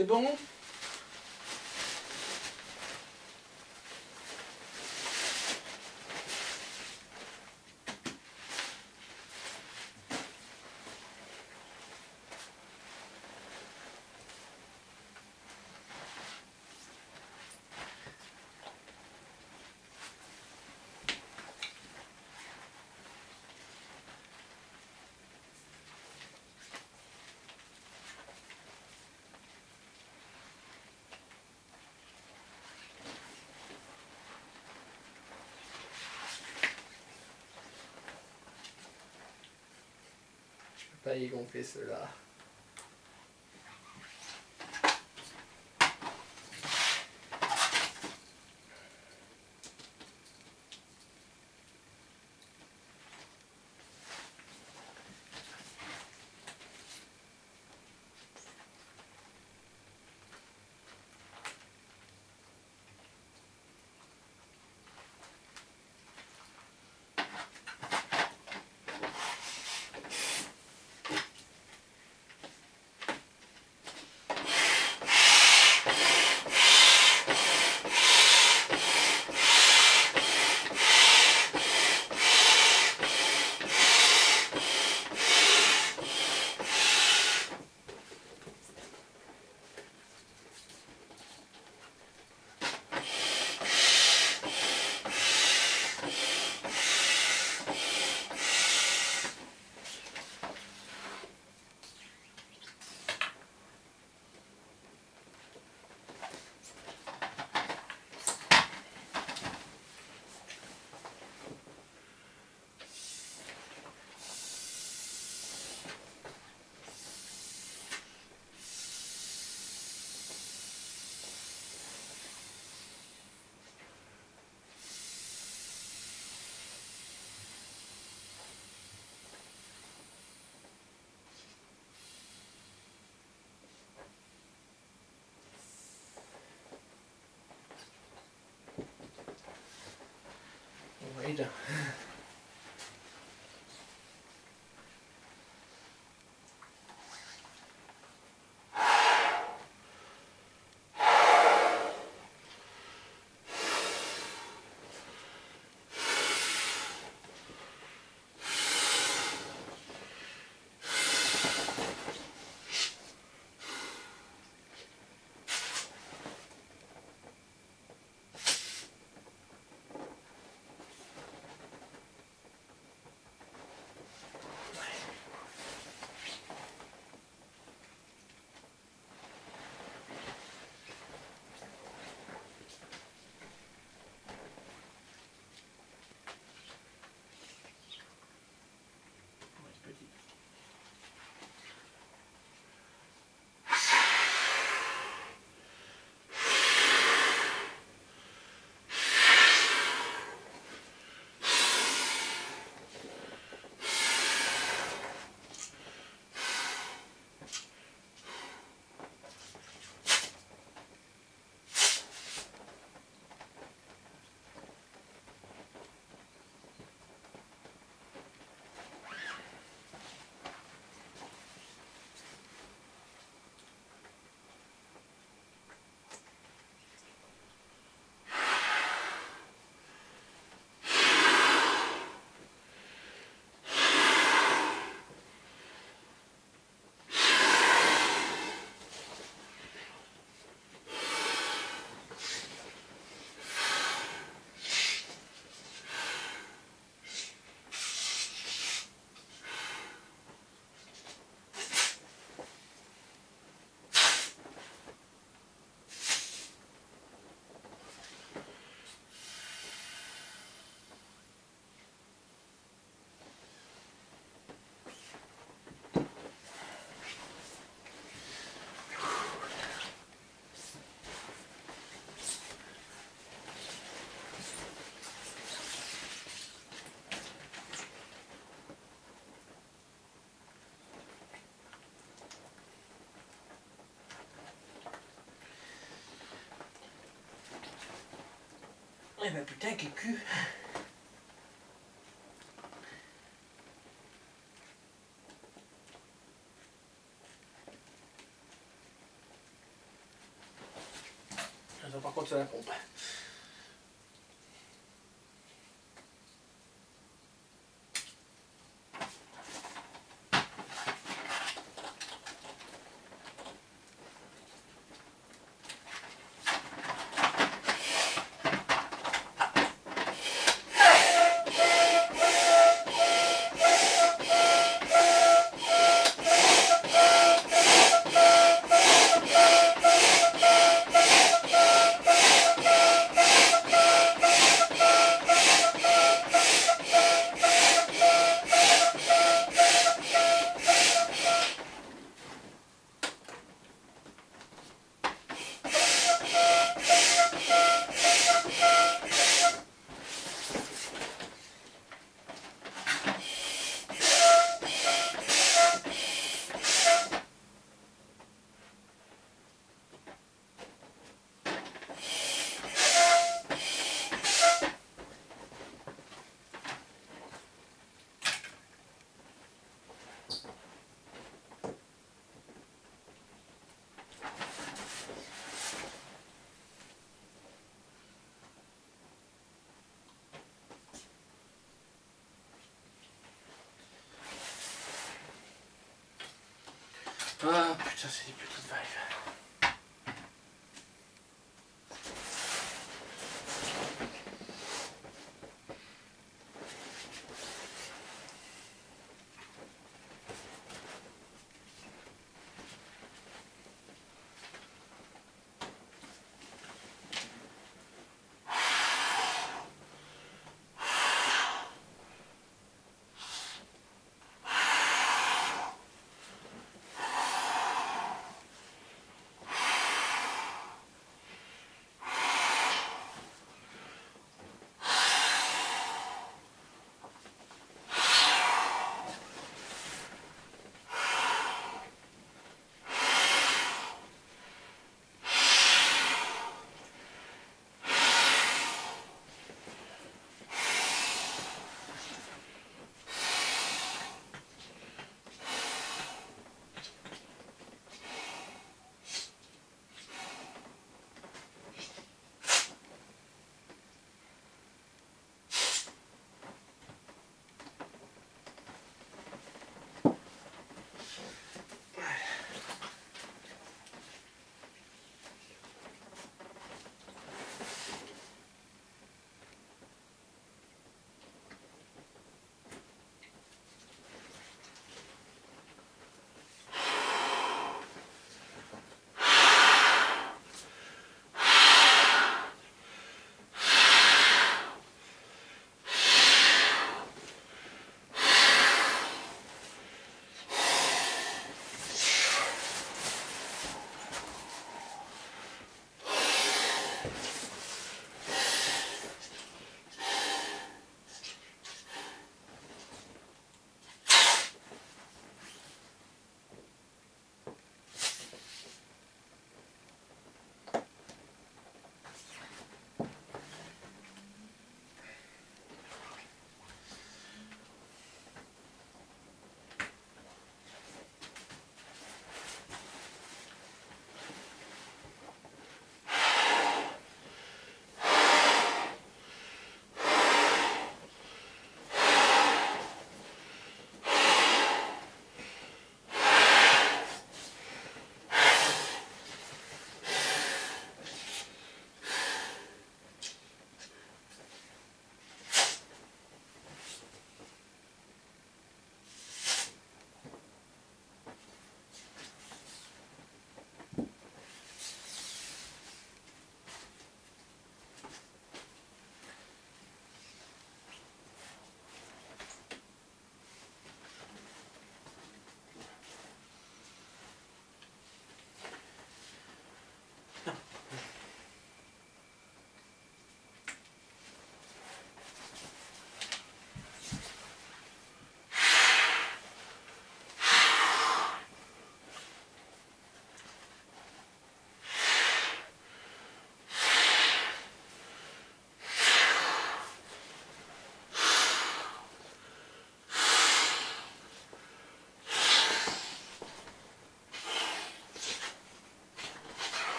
C'est bon? pas y compris cela. Здравствуйте. Eh ben putain, quel cul Ah putain, c'est des putains de vagues.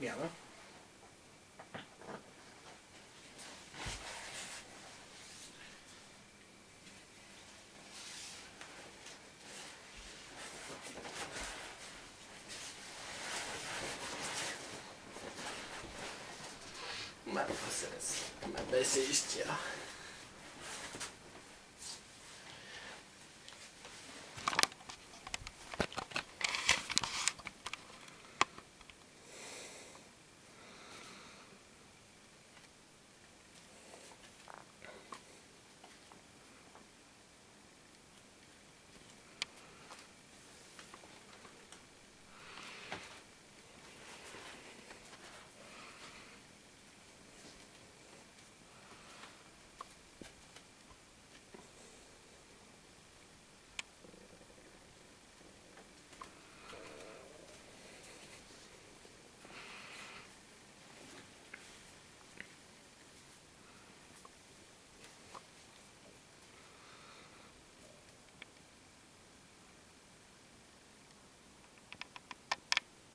Gärna. Mas vocês, mas vai ser isto,